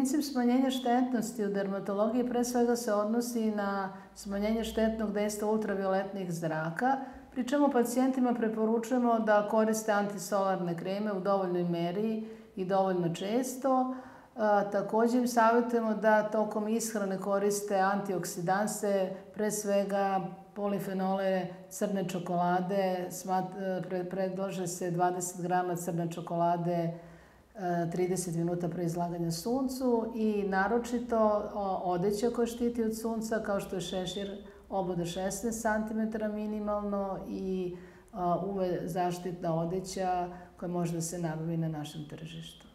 princip smanjenja štetnosti u dermatologiji pre svega se odnosi na smanjenje štetnog dejstva ultravioletnih zraka, pri čemu pacijentima preporučujemo da koriste antisolarne kreme u dovoljnoj meri i dovoljno često. Takođe im savjetujemo da tokom ishrane koriste antioksidanse, pre svega polifenole crne čokolade, predlaže se 20 grama crne čokolade 30 minuta pre izlaganja suncu i naročito odeća koja štiti od sunca, kao što je šešir obuda 16 cm minimalno i uve zaštitna odeća koja može da se nabavi na našem tržištu.